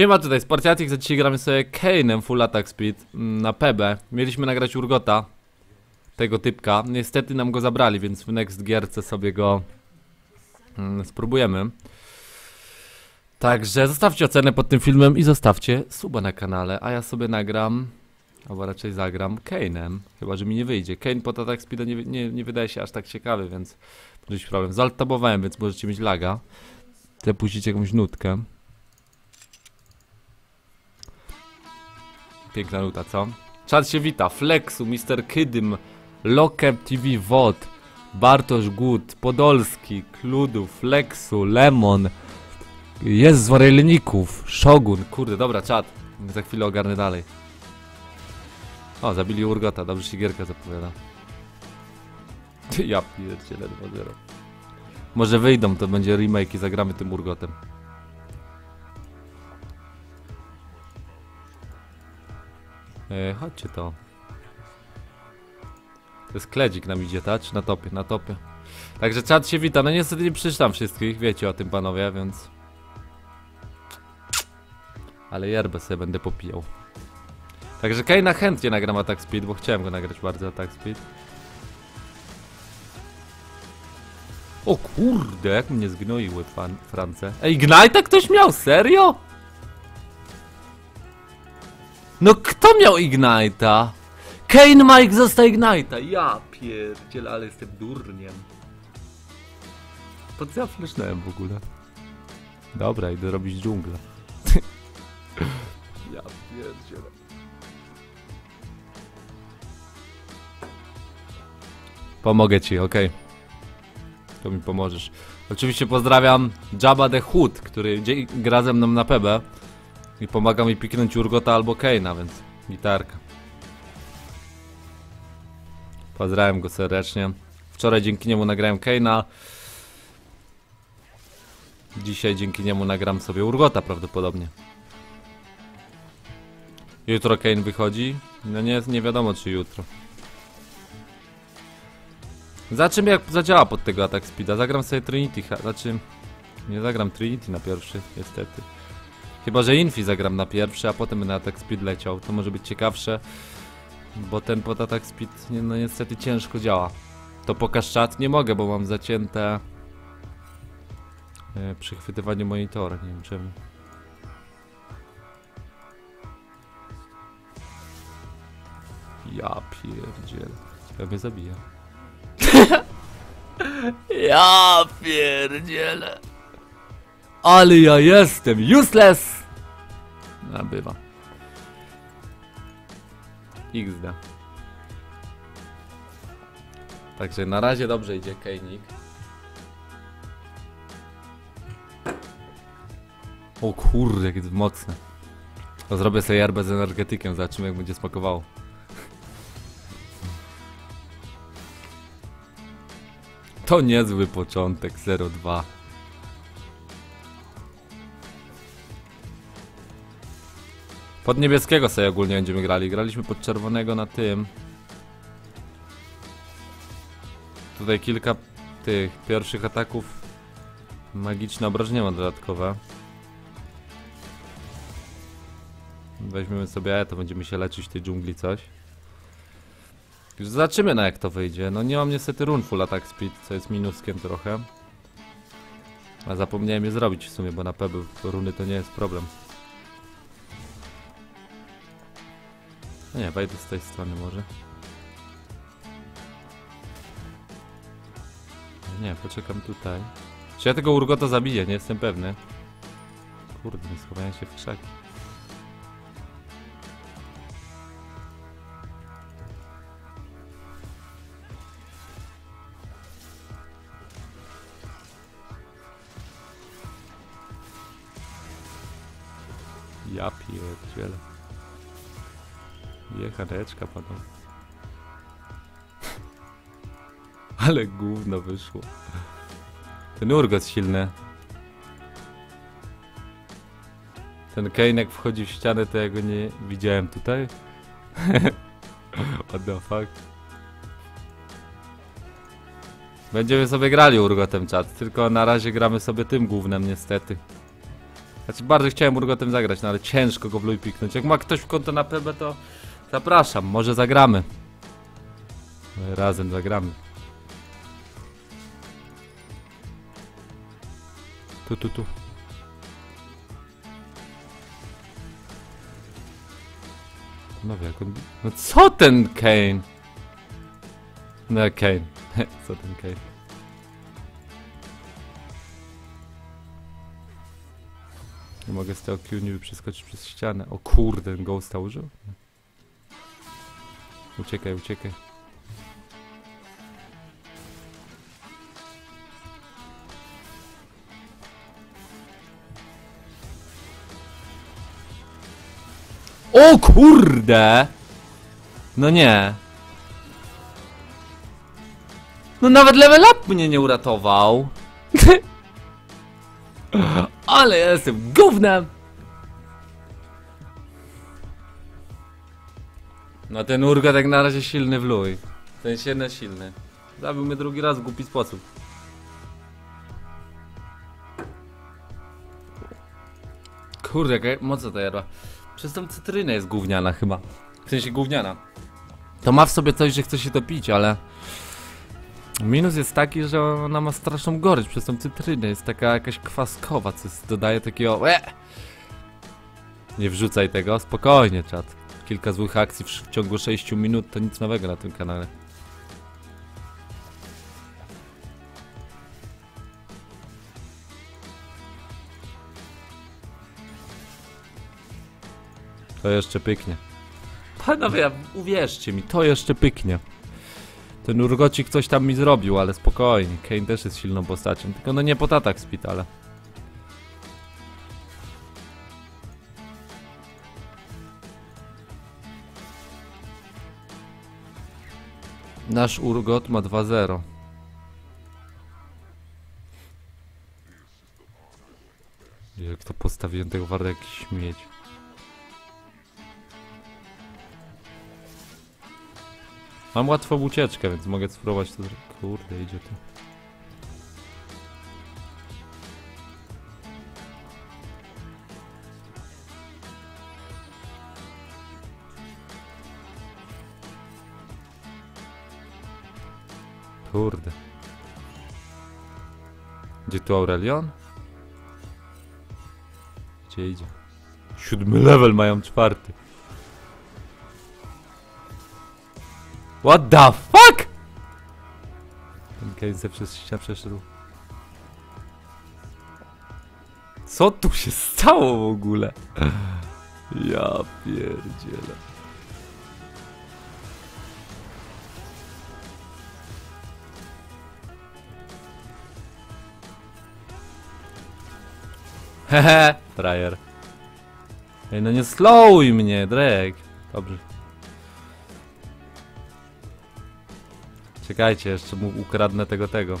Siema, tutaj Sportiatik, za dzisiaj gramy sobie Kane'em Full Attack Speed mm, na PB. Mieliśmy nagrać Urgota, tego typka. Niestety nam go zabrali, więc w next gierce sobie go mm, spróbujemy. Także zostawcie ocenę pod tym filmem i zostawcie suba na kanale, a ja sobie nagram, albo raczej zagram Kane'em, chyba że mi nie wyjdzie. Kane pod Attack Speed nie, nie, nie wydaje się aż tak ciekawy, więc może być problem. Zaltabowałem, więc możecie mieć laga. Chcę puścić jakąś nutkę. Piękna nuta, co? Czad się wita, Flexu, Mr. Kydym, Lokem TV Wod, Bartosz Gut, Podolski, Kludu, Flexu, Lemon, jest z Warelników, Shogun, kurde, dobra, czad. Za chwilę ogarnę dalej. O, zabili Urgota, dobrze się gierka zapowiada. Ja pierdzielę 2-0. Może wyjdą, to będzie remake i zagramy tym Urgotem. E, chodźcie to. To jest kledzik nam idzie, tak? Czy na topie? Na topie. Także czat się wita. No niestety nie przeczytam wszystkich, wiecie o tym panowie, więc... Ale yerbę sobie będę popijał. Także Kaina chętnie nagram Attack Speed, bo chciałem go nagrać bardzo Attack Speed. O kurde, jak mnie zgnoiły fan, France. Ej, Ignite'a ktoś miał? Serio? No kto miał Ignite'a? Kane Mike został Ignite'a. Ja pierdzielę, ale jestem durniem. Po co ja flesznąłem w ogóle? Dobra, idę robić dżunglę. ja pierdzielę. Pomogę ci, okej. To mi pomożesz. Oczywiście pozdrawiam Jabba the Hood, który gra ze mną na PB i pomaga mi piknąć Urgota albo Kane'a, więc gitarka. Pozdrawiam go serdecznie. Wczoraj dzięki niemu nagrałem Kane'a. Dzisiaj dzięki niemu nagram sobie Urgota prawdopodobnie. Jutro Kane wychodzi? No nie, nie wiadomo czy jutro. Zobaczymy jak zadziała pod tego atak speeda. Zagram sobie Trinity, znaczy... Nie zagram Trinity na pierwszy, niestety. Chyba, że Infi zagram na pierwszy, a potem na atak speed leciał. To może być ciekawsze. Bo ten pod atak speed, nie, no niestety ciężko działa. To pokaż czat nie mogę, bo mam zacięte... E, przychwytywanie monitora, nie wiem czemu. Ja pierdzielę. Ja mnie zabija. Ja pierdzielę. Ale ja jestem useless. Nabywa. XD. Także na razie dobrze idzie Kejnik. O kurde, jak jest mocne. To zrobię sobie jarbę z energetykiem, zobaczymy jak będzie smakowało. To niezły początek 0-2. Pod niebieskiego sobie ogólnie będziemy grali. Graliśmy pod czerwonego na tym. Tutaj kilka tych pierwszych ataków. Magiczne obrażenia ma dodatkowe. Weźmiemy sobie, to będziemy się leczyć w tej dżungli coś. Już zobaczymy na jak to wyjdzie. No nie mam niestety run full attack speed, co jest minuskiem trochę. A zapomniałem je zrobić w sumie, bo na pewno runy to nie jest problem. Nie, wejdę z tej strony może. Nie, poczekam tutaj. Czy ja tego urgota zabiję? Nie jestem pewny. Kurde, nie schowałem się w krzaki. Ja pierdzielę. Jechadeczka panowie. Ale gówno wyszło. Ten urgot silny. Ten jak wchodzi w ścianę, to ja go nie widziałem tutaj. What the fuck. Będziemy sobie grali urgotem czat, tylko na razie gramy sobie tym głównym niestety. Znaczy bardzo chciałem Urgotem zagrać, no ale ciężko go w piknąć. Jak ma ktoś w konto na PB, to zapraszam, może zagramy. Razem zagramy. Tu, tu, tu. No jak on... No co ten Kane? No Kane. co ten Kane? Nie mogę z tego Q niby przeskoczyć przez ścianę. O kurde, ten Ghosta użył? Uciekaj, uciekaj. O kurde! No nie. No nawet level up mnie nie uratował. Ale ja jestem gównem. No ten urgot jak na razie silny w luj. Ten silny silny. Zabił mnie drugi raz w głupi sposób. Kurde, jaka mocna ta jarba. Przez tą cytrynę jest gówniana chyba. W sensie gówniana. To ma w sobie coś, że chce się to pić, ale... Minus jest taki, że ona ma straszną gorycz przez tą cytrynę. Jest taka jakaś kwaskowa, co dodaje takiego... Nie wrzucaj tego, spokojnie czat. Kilka złych akcji w, w ciągu 6 minut to nic nowego na tym kanale. To jeszcze pyknie. Panowie, uwierzcie mi, to jeszcze pyknie. Ten urgocik coś tam mi zrobił, ale spokojnie. Kane też jest silną postacią, tylko no nie po tatach w szpitale. Nasz urgot ma 2-0. Jak to postawiłem tego warto jakiś śmieć. Mam łatwą ucieczkę, więc mogę spróbować to. Kurde, idzie tu. Kurde. Gdzie tu Aurelion? Gdzie idzie? Siódmy level mają czwarty. What the fuck? Ten Kane ze przez ścianę przeszedł. Co tu się stało w ogóle? Ja pierdzielę. Hehe, frajer. Ej, no nie slowuj mnie, Drake. Dobrze. Czekajcie, jeszcze mu ukradnę tego tego.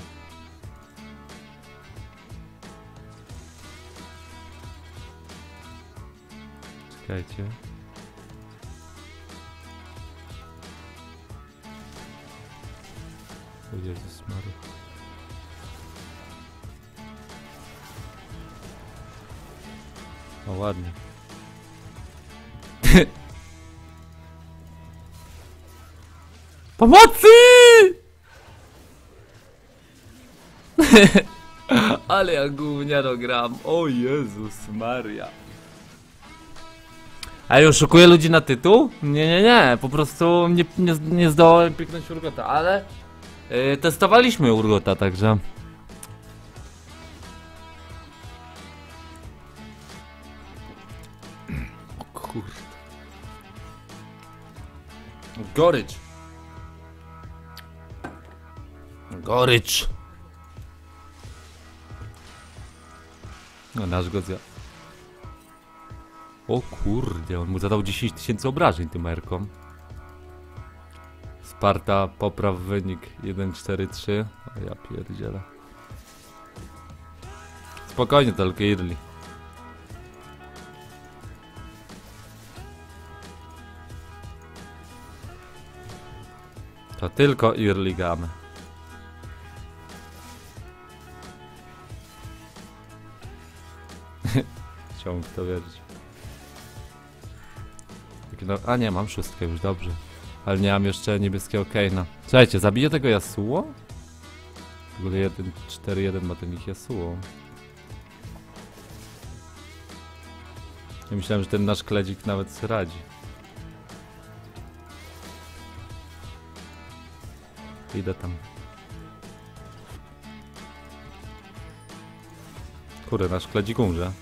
Czekajcie. O Jezus Maria. O ładnie. Pomocy! Ale ja gówniano gram. O Jezus Maria. A już oszukuję ludzi na tytuł? Nie, nie, nie. Po prostu nie, nie, nie zdołałem piknąć Urgota, ale yy, testowaliśmy Urgota, także... Gorycz. Gorycz. No nasz go zja... O kurde, on mu zadał 10 tysięcy obrażeń tym erkom. Sparta, popraw wynik 1-4-3. O ja pierdzielę. Spokojnie, tylko Irli. To tylko Irli gamy. Komu w to wierzyć. Takie No, a nie, mam szóstkę już, dobrze. Ale nie mam jeszcze niebieskiego Kane'a. Słuchajcie, zabiję tego Yasuo? W ogóle 1, 4, 1 ma ten ich Yasuo. Ja myślałem, że ten nasz kledzik nawet radzi. Idę tam. Kurde, nasz kledzik umrze.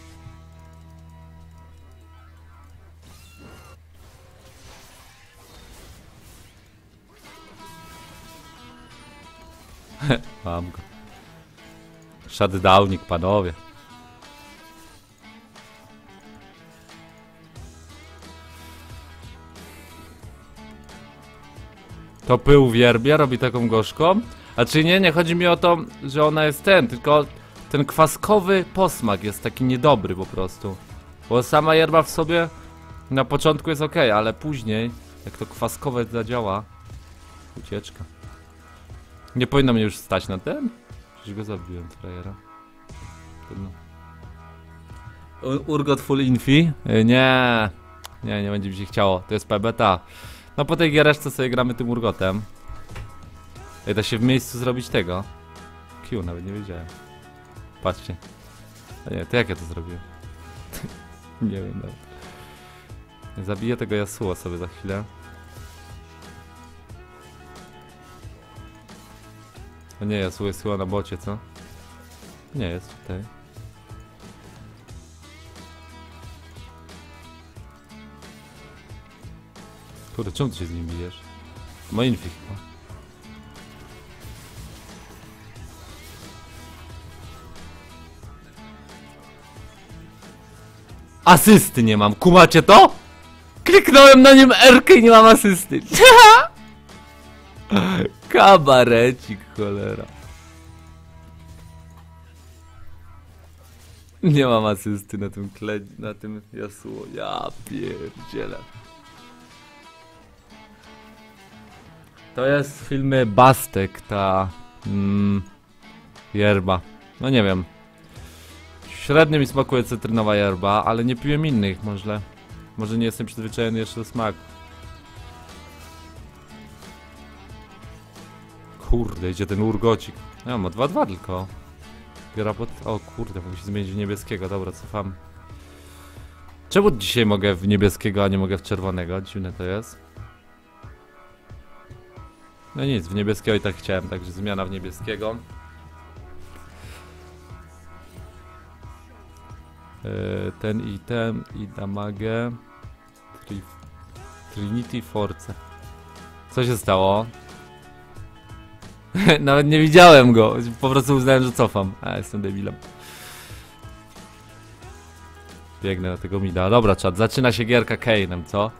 Mam go. Shutdownik, panowie. To pył wierbia robi taką gorzką? A czy nie, nie chodzi mi o to, że ona jest ten, tylko ten kwaskowy posmak jest taki niedobry po prostu. Bo sama yerba w sobie na początku jest ok, ale później, jak to kwaskowe zadziała, ucieczka. Nie powinno mnie już stać na ten? Przecież go zabiłem, frajera. Trudno. Urgot full infi? Nie, nie, nie będzie mi się chciało. To jest PBTA. No po tej giereszce sobie gramy tym urgotem. Ej, da się w miejscu zrobić tego. Q, nawet nie wiedziałem. Patrzcie. A nie, to jak ja to zrobiłem? nie wiem nawet. Zabiję tego Yasuo sobie za chwilę. O nie, Yasuo jest chyba na bocie, co? Nie, jest tutaj. Kurde, czemu ty się z nim bijesz? Ma infi chyba. Asysty nie mam, kumacie to? Kliknąłem na nim R i nie mam asysty. Kabarecik, cholera. Nie mam asysty na tym kle... na tym Yasuo. Ja pierdzielę. To jest w filmie Bastek, ta... Mm, yerba. No nie wiem. Średnio mi smakuje cytrynowa yerba, ale nie piłem innych, może... Może nie jestem przyzwyczajony jeszcze do smaku. Kurde, idzie ten urgocik. Ja ma 2-2 tylko. Biera pod... O kurde, musi zmienić w niebieskiego, dobra, cofam. Czemu dzisiaj mogę w niebieskiego, a nie mogę w czerwonego? Dziwne to jest. No nic, w niebieskiego i tak chciałem, także zmiana w niebieskiego. Yy, ten i ten i damagę. Tri... Trinity Force. Co się stało? Nawet nie widziałem go, po prostu uznałem, że cofam. A, jestem debilem. Biegnę na tego mida. Dobra, czat, zaczyna się gierka Kane'em, co?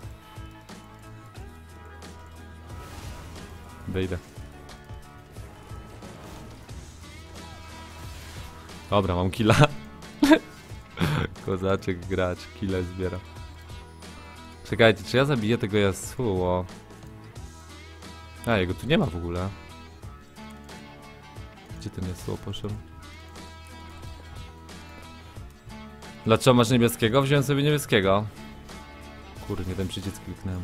Wyjdę. Dobra, mam killa. Kozaczek gracz, killa zbiera. Czekajcie, czy ja zabiję tego Yasuo? A, jego tu nie ma w ogóle. Gdzie ten Yasuo poszedł? Dlaczego masz niebieskiego? Wziąłem sobie niebieskiego. Kurde, nie ten przycisk kliknąłem.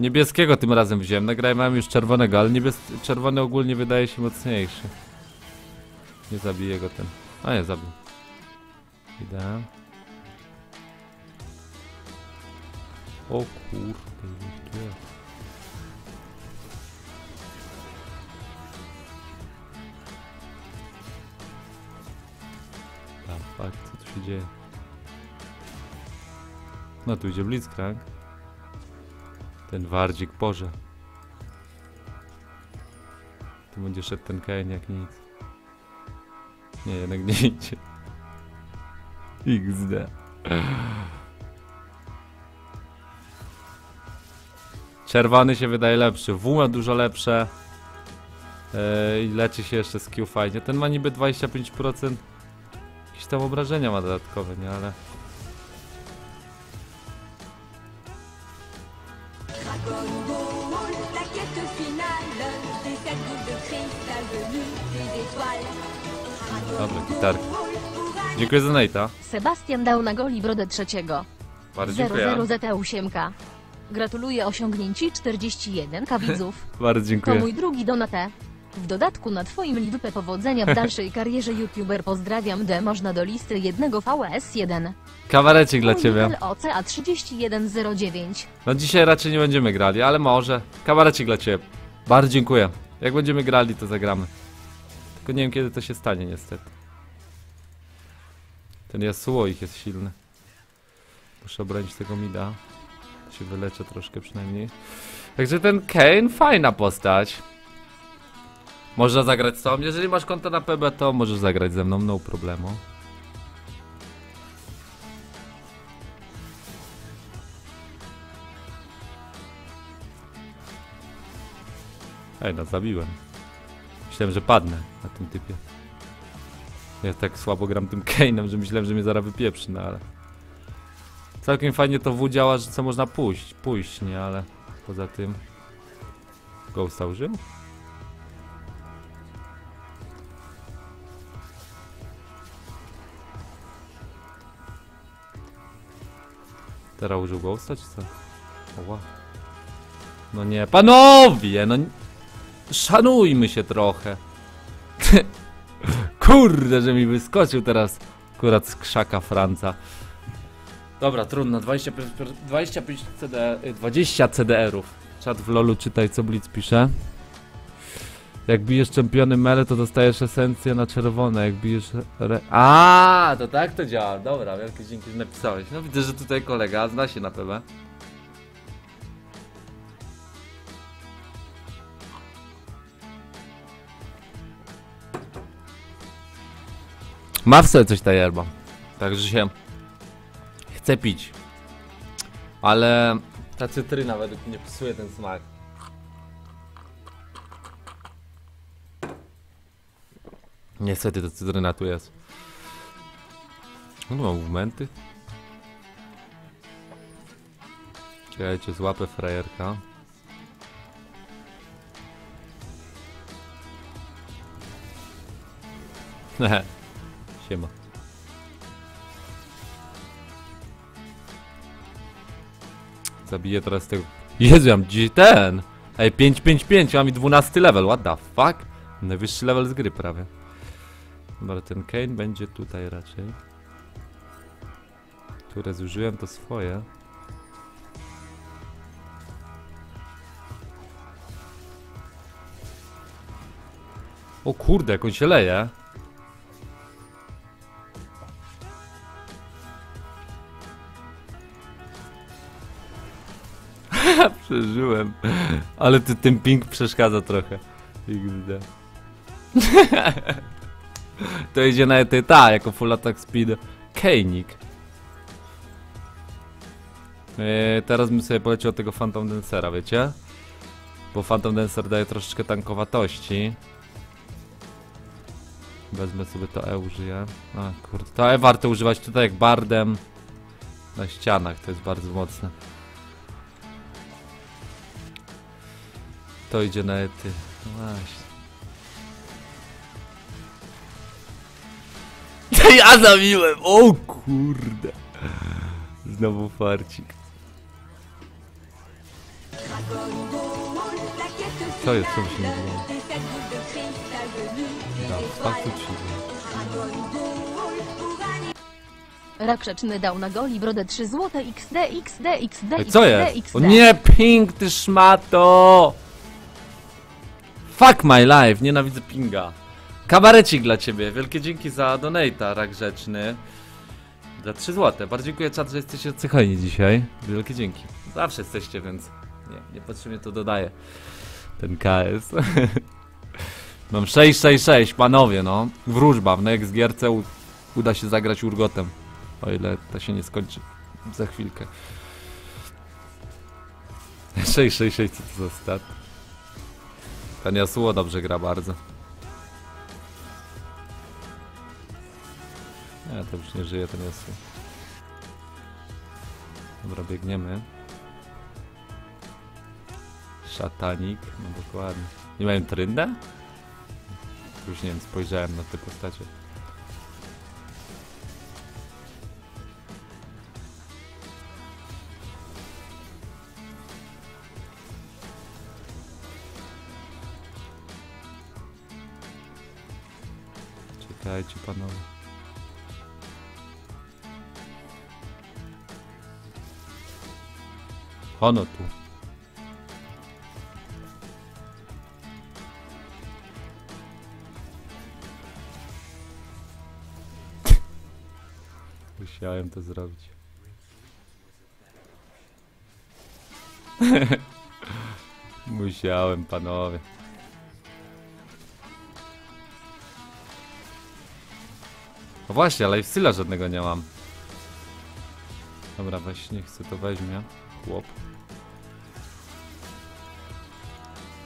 Niebieskiego tym razem wziąłem. Nagrałem mam już czerwonego, ale niebies... czerwony ogólnie wydaje się mocniejszy. Nie zabiję go ten. A nie, zabił. Idę. O kurde, tu jest. A fuck, co tu się dzieje? No tu idzie Blitzcrank. Ten wardzik, Boże. Tu będzie szedł ten Kane jak nic. Nie, jednak nie idzie. XD. Czerwony się wydaje lepszy. W ma dużo lepsze. Yy, I leczy się jeszcze z Q fajnie. Ten ma niby 25%. Jakieś tam obrażenia ma dodatkowe, nie? Ale... Dziękuję za Nate'a. Sebastian dał na goli brodę trzeciego. Bardzo dziękuję. 00 ZT8. Gratuluję osiągnięci 41 widzów. Bardzo To dziękuję. mój drugi donate. W dodatku na twoim liczbę powodzenia w dalszej karierze youtuber pozdrawiam D można do listy jednego VS1. Kawarecik dla ciebie. LOCA 3109. No dzisiaj raczej nie będziemy grali, ale może. Kawarecik dla ciebie. Bardzo dziękuję. Jak będziemy grali, to zagramy. Tylko nie wiem kiedy to się stanie niestety. Ten Yasuo ich jest silny. Muszę obronić tego mida. Się wyleczę troszkę przynajmniej. Także ten Kane, fajna postać. Można zagrać z tobą. Jeżeli masz konto na PB, to możesz zagrać ze mną, no problemu. Ej, no zabiłem. Myślałem, że padnę na tym typie. Ja tak słabo gram tym Kane'em, że myślałem, że mnie zaraz wypieprzy, no ale... Całkiem fajnie to W działa, że co można pójść, pójść, nie, ale poza tym... Ghosta użył? Teraz użył Ghosta, czy co? Oła. No nie, panowie, no... Szanujmy się trochę. Kurde, że mi wyskoczył teraz akurat z krzaka Franca. Dobra, trudno, 25, 25 CD, y, 20 CDR-ów. Czat w lolu czytaj co Blitz pisze. Jak bijesz czempiony mele, to dostajesz esencję na czerwone. Jak bijesz. Re... A, to tak to działa. Dobra, wielkie dzięki, że napisałeś. No widzę, że tutaj kolega zna się na PB. Ma w sobie coś ta yerba. Także się chce pić. Ale ta cytryna według mnie psuje ten smak. Niestety ta cytryna tu jest. No, movementy. Czekajcie, złapę frajerka. Hehe. Siema. Zabiję teraz tego. Jezu, ja mam gdzie ten? Ej, 555, mam i 12 level, what the fuck? Najwyższy level z gry prawie. Dobra, ten Kane będzie tutaj raczej. Które zużyłem to swoje. O kurde, jak on się leje. Przeżyłem. Ale ty, ten ping przeszkadza trochę. XD. to idzie na ETTA jako full attack speed. Kejnik. Eee, teraz bym sobie poleciał tego Phantom Dancera, wiecie? Bo Phantom Dancer daje troszeczkę tankowatości. Wezmę sobie to E, użyję. A kurde, to E warto używać tutaj jak bardem. Na ścianach, to jest bardzo mocne. To idzie na ety. No właśnie. Ja zabiłem! O kurde! Znowu farcik. Co jest? Co mi się nie było? Da, faktu ci Rakrzeczny dał na goli brodę 3 zł XD XD XD Ej, co jest? XD. O nie, ping, ty szmato! Fuck my life, nienawidzę pinga. Kabarecik dla ciebie, wielkie dzięki za donata, rak rzeczny. Za 3 złote. Bardzo dziękuję czat, że jesteście odcychani dzisiaj. Wielkie dzięki. Zawsze jesteście, więc nie, niepotrzebnie to dodaję. Ten KS. Mam 666, panowie, no. Wróżba, w next gierce u- uda się zagrać urgotem. O ile to się nie skończy za chwilkę. 666 co to za stat? Ten Yasuo dobrze gra bardzo. Nie, to już nie żyje ten Yasuo. Dobra, biegniemy. Szatanik, no dokładnie. Nie mają tryndę? Już nie wiem, spojrzałem na te postacie. Czekajcie panowie. Ono tu. Musiałem to zrobić. Musiałem, panowie. No właśnie, ale styla żadnego nie mam. Dobra, weź, niech chce to weźmie. Chłop.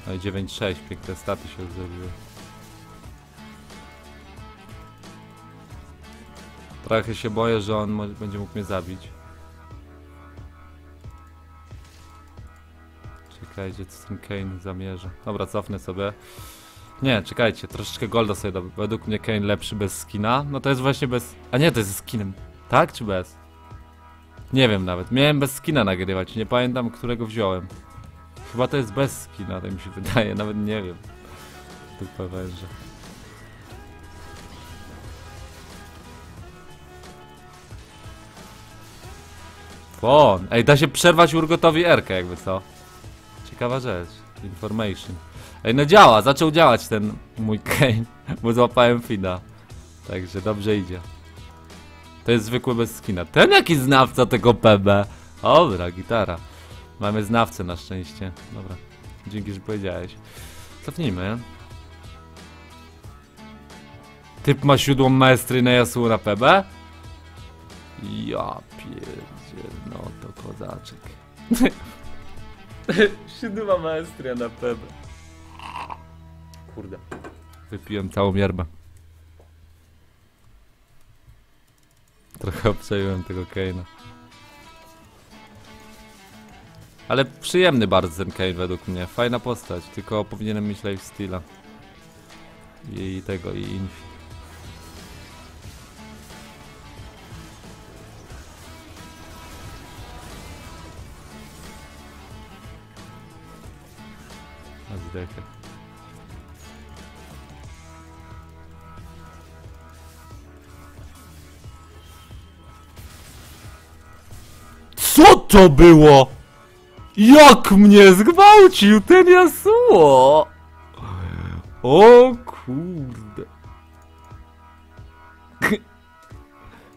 No i 9-6, piękne staty się zrobiły. Trochę się boję, że on będzie mógł mnie zabić. Czekajcie, co ten Kane zamierza. Dobra, cofnę sobie. Nie, czekajcie, troszeczkę golda sobie dam. Według mnie Kane lepszy bez skina. No to jest właśnie bez... A nie, to jest ze skinem. Tak czy bez? Nie wiem nawet. Miałem bez skina nagrywać. Nie pamiętam, którego wziąłem. Chyba to jest bez skina, tak mi się wydaje. Nawet nie wiem. Tu pewien, że... Fon. Ej, da się przerwać Urgotowi Erkę, jakby co. Ciekawa rzecz. Information. Ej, no działa, zaczął działać ten mój Kane, bo złapałem Fida. Także dobrze idzie. To jest zwykły bez skina. Ten jaki znawca tego PB. Dobra, gitara. Mamy znawcę na szczęście. Dobra, dzięki, że powiedziałeś. Cofnijmy. Typ ma siódłą maestry na Yasuo na PB? Ja pierdzie, no to kozaczek. Siódma maestria na PB. Kurde. Wypiłem całą yerbę. Trochę obczaiłem tego Kane'a. Ale przyjemny bardzo ten Kane według mnie. Fajna postać, tylko powinienem mieć lifesteala. I tego, i infi. Zdechę. To było? Jak mnie zgwałcił ten Yasuo? O kurde.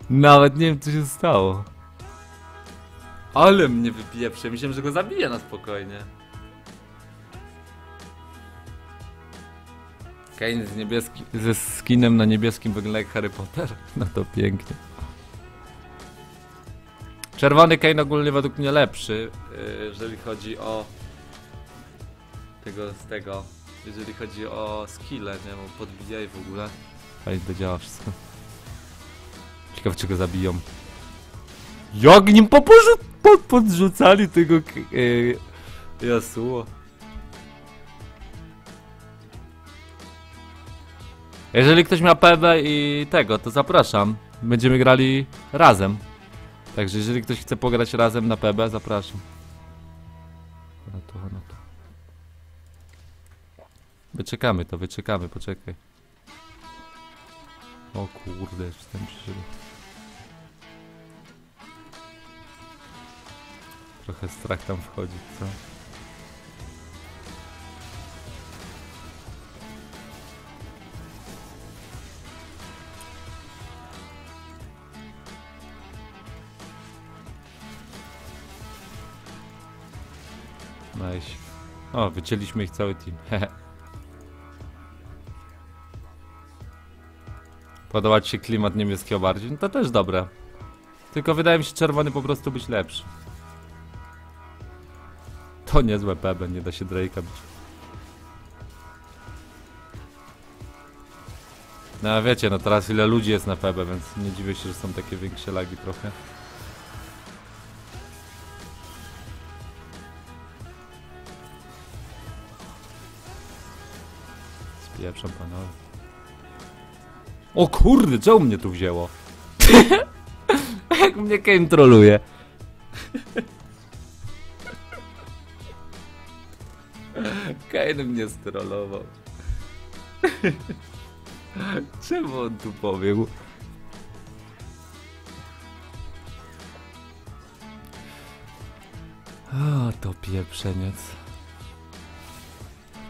Nawet nie wiem co się stało. Ale mnie wypieprze. Myślałem, że go zabiję na spokojnie. Kane z niebieski, ze skinem na niebieskim wygląda jak Harry Potter. No to pięknie. Czerwony Kane ogólnie według mnie lepszy, yy, jeżeli chodzi o tego z tego, jeżeli chodzi o skille, nie wiem, o podbija i w ogóle. Fajnie to działa wszystko. Ciekaw czy go zabiją. Jak nim poporzu- pod, podrzucali tego yy, Yasuo. Jeżeli ktoś ma PB i tego, to zapraszam. Będziemy grali razem. Także jeżeli ktoś chce pograć razem na PB, zapraszam. No to, no to. Wyczekamy to, wyczekamy, poczekaj. O kurde, już ten przyszedł. Trochę strach tam wchodzi, co? Nice. O, wycięliśmy ich cały team. Podoba ci się klimat niemieckiego bardziej? No to też dobre. Tylko wydaje mi się czerwony po prostu być lepszy. To niezłe PB, nie da się Drake'a bić. No wiecie, no teraz ile ludzi jest na PB, więc nie dziwię się, że są takie większe lagi trochę. Spieprzam panowie. O kurde, czemu mnie tu wzięło? Jak mnie Kane troluje. Kane mnie strollował. Czemu on tu pobiegł? O, to pieprzeniec.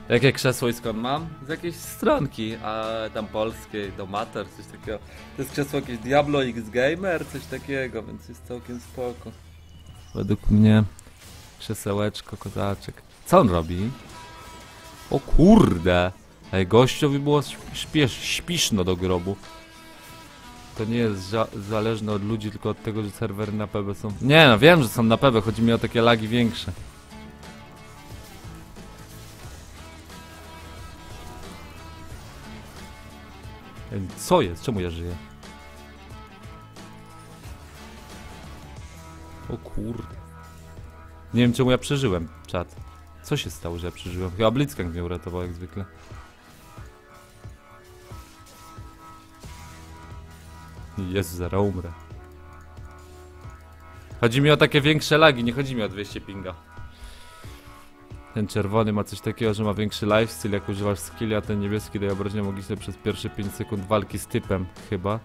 Jakie krzesło i skąd mam? Z jakiejś stronki, a tam polskiej, do Mater, coś takiego. To jest krzesło jakieś Diablo X Gamer, coś takiego, więc jest całkiem spoko. Według mnie krzesełeczko, kozaczek. Co on robi? O kurde! Ej, gościowi było śpiesz, śpiszno do grobu. To nie jest za zależne od ludzi, tylko od tego, że serwery na PB są... Nie no, wiem, że są na PB, chodzi mi o takie lagi większe. Co jest? Czemu ja żyję? O kurde. Nie wiem czemu ja przeżyłem, czat. Co się stało, że ja przeżyłem? Chyba Blitzcrank mnie uratował jak zwykle. Jezu, zaraz umrę. Chodzi mi o takie większe lagi, nie chodzi mi o 200 pinga. Ten czerwony ma coś takiego, że ma większy lifesteal, jak używasz skilli, a ten niebieski daje obrażenia magiczne przez pierwsze 5 sekund walki z typem, chyba.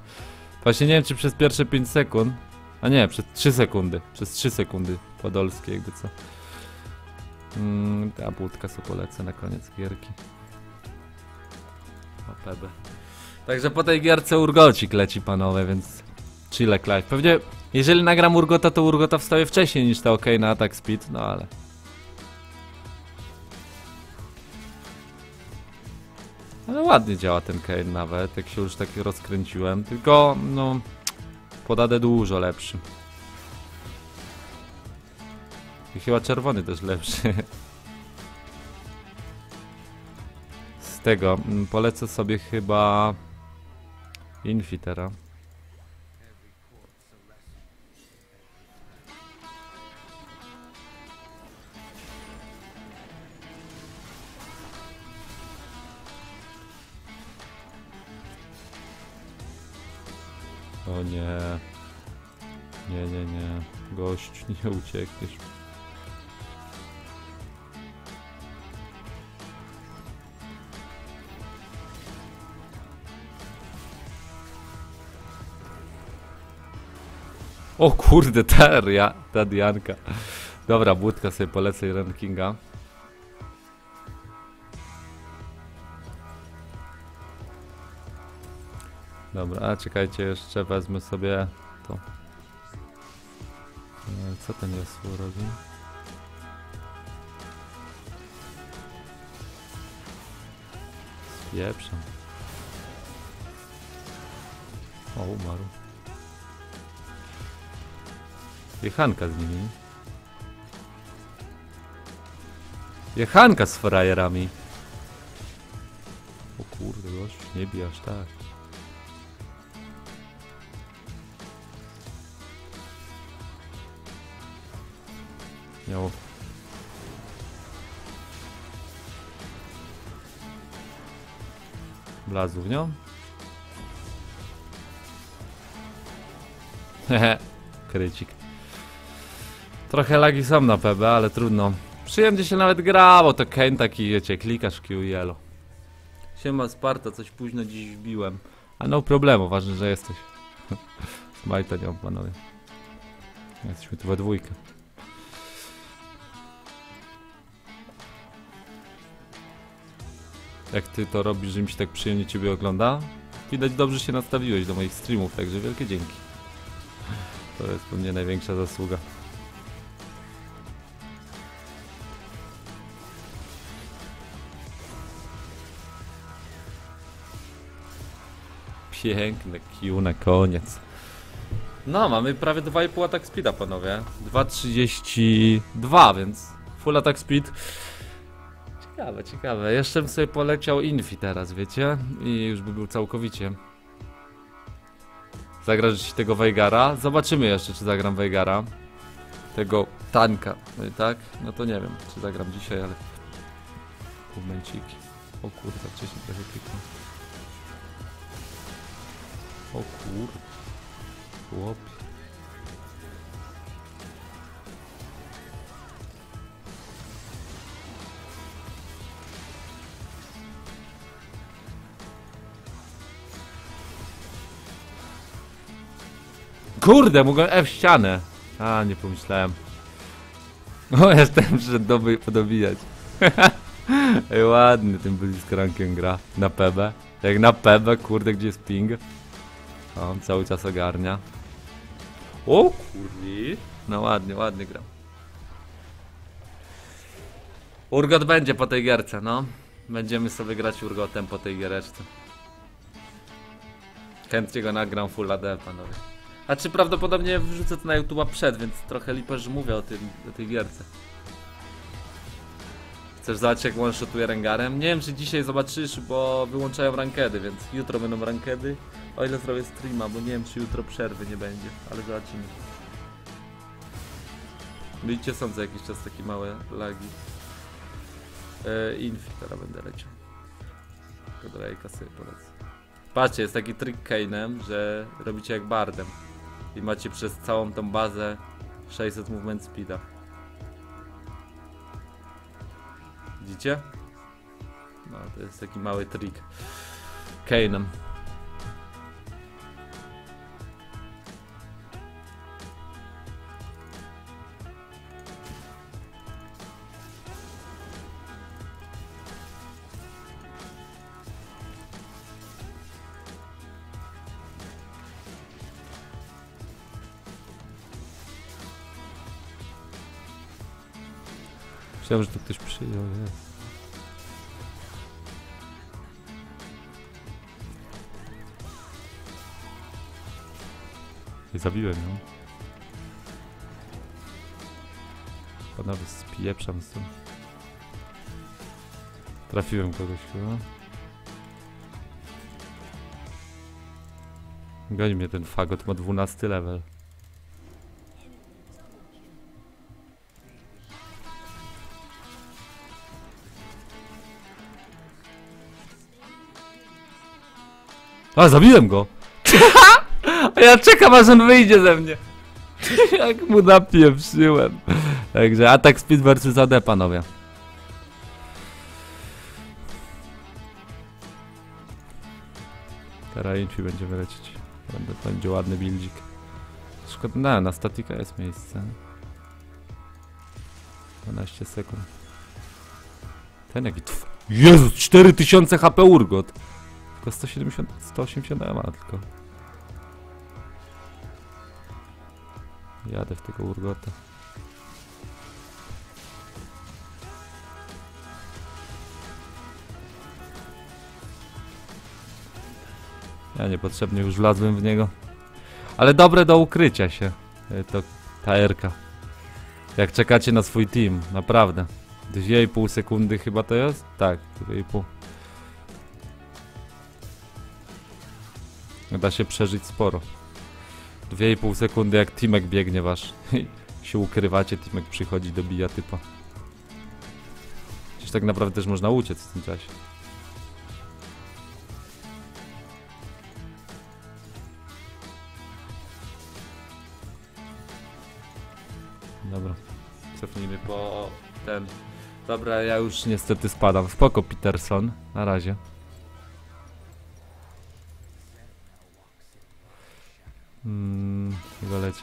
Właśnie nie wiem, czy przez pierwsze 5 sekund, a nie, przez 3 sekundy. Przez 3 sekundy podolskie, jakby co. Mm, ta budka sobie polecę na koniec gierki. O PB. Także po tej gierce Urgocik leci panowie, więc chillek live. Pewnie jeżeli nagram Urgota, to Urgota wstaje wcześniej niż ta OK na attack speed, no ale... Ale ładnie działa ten Kane nawet, jak się już tak rozkręciłem, tylko no... Podadę dużo lepszy. I chyba czerwony też lepszy. Z tego mm, polecę sobie chyba Infitera. O nie. Nie, nie, nie. Gość, nie uciekniesz. O kurde, ta, ta Dianka. Dobra, budka sobie polecę rankinga. Dobra, a czekajcie, jeszcze wezmę sobie to. E, Co ten jasło robi? Spieprzam. O, umarł. Jechanka z nimi. Jechanka z frajerami. O kurde, gość, nie bij aż tak. Miało. Blazł w nią. Hehe, krycik. Trochę lagi są na PB, ale trudno. Przyjemnie się nawet gra, bo to Kane taki, wiecie, klikasz Q i elo. Siema Sparta, coś późno dziś wbiłem. A no problemu, ważne, że jesteś. Smajta nie mam, panowie. Jesteśmy tu we dwójkę. Jak ty to robisz, że mi się tak przyjemnie ciebie ogląda? Widać dobrze się nastawiłeś do moich streamów, także wielkie dzięki. To jest po mnie największa zasługa. Piękne Q na koniec. No, mamy prawie 2,5 attack speeda, panowie. 2,32, więc full attack speed. Ciekawe, ciekawe. Jeszcze bym sobie poleciał Infi teraz, wiecie? I już by był całkowicie. Zagrasz dzisiaj tego Weigara? Zobaczymy jeszcze, czy zagram Weigara. Tego tanka, no i tak? No to nie wiem, czy zagram dzisiaj, ale... Momenciki. O kurwa, wcześniej trochę kliknął. O kur... Chłop. Kurde, mogłem F ścianę. A, nie pomyślałem. O, jestem przyszedł doby podobijać. Ej, ładny tym Blitzcrankiem gra. Na PB. Jak na PB, kurde, gdzie jest ping? On cały czas ogarnia. O kurwi. No ładnie, ładnie gram. Urgot będzie po tej gierce, no. Będziemy sobie grać Urgotem po tej giereczce. Chętnie go nagram Full HD, panowie. A czy prawdopodobnie wrzucę to na YouTube'a przed, więc trochę lipa, że mówię o, tym, o tej gierce. Chcesz zobaczyć jak one-shotuje Rengarem? Nie wiem czy dzisiaj zobaczysz, bo wyłączają rankedy, więc jutro będą rankedy. O ile zrobię streama, bo nie wiem czy jutro przerwy nie będzie, ale zobaczymy. Widzicie, są co jakiś czas takie małe lagi. E, infi teraz będę leciał. Tylko Drake'a sobie polecę. Patrzcie, jest taki trik Kane'em, że robicie jak Bardem. I macie przez całą tą bazę 600 movement speeda. Widzicie? No, to jest taki mały trik. Kane'em. Myślałem, że to ktoś przyjął, nie? I zabiłem ją. Panowie, spieprzam tym. Trafiłem kogoś chyba. Goni mnie ten fagot, ma 12 level. A, zabiłem go! A ja czekam aż on wyjdzie ze mnie. Jak mu napieprzyłem. Także atak speed versus AD, panowie. Teraz Infi będziemy lecieć. Będę, będzie ładny buildzik. Szkoda, no, na statika jest miejsce. 12 sekund. Ten jaki tw... Jezus, 4000 HP Urgot. Tylko 170, 180 ma tylko. Jadę w tego urgota. Ja niepotrzebnie już wlazłem w niego. Ale dobre do ukrycia się. e, To ta erka. Jak czekacie na swój team, naprawdę. 2,5 sekundy chyba to jest? Tak, 2,5. Da się przeżyć sporo. 2,5 sekundy jak Timek biegnie wasz. się ukrywacie, Timek przychodzi, dobija typa. Przecież tak naprawdę też można uciec w tym czasie. Dobra. Cofnijmy po ten. Dobra, ja już niestety spadam. Spoko, Peterson. Na razie.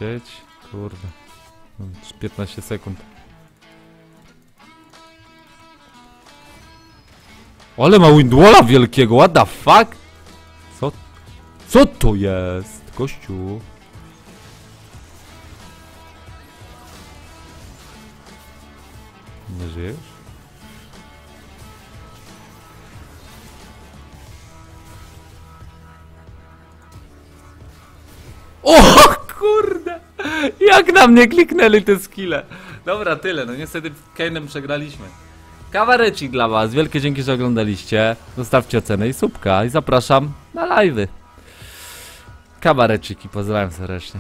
Lecieć. Kurde. Mam 15 sekund. Ale ma Windwalla wielkiego, what the fuck? Co? Co to jest? Gościu. Nie żyjesz? Na mnie kliknęli te skille. Dobra, tyle. No niestety Kane'em przegraliśmy. Kawarecik dla was. Wielkie dzięki, że oglądaliście. Zostawcie ocenę i subka. I zapraszam na live'y. Kabareciki. Pozdrawiam serdecznie.